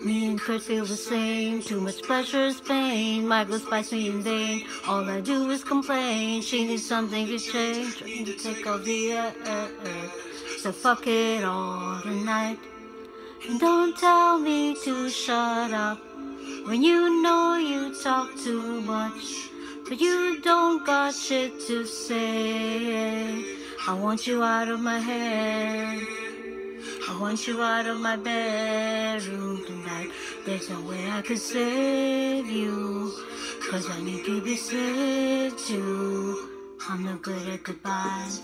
Me and Kurt feel the same. Too much pressure is pain. Michael spites me in vain. All I do is complain. She needs something to change. Trying to take all the air. So fuck it all tonight. And don't tell me to shut up when you know you talk too much. But you don't got shit to say. I want you out of my head. I want you out of my bedroom. There's no way I could save you. Cause I need to be saved too. I'm no good at goodbyes.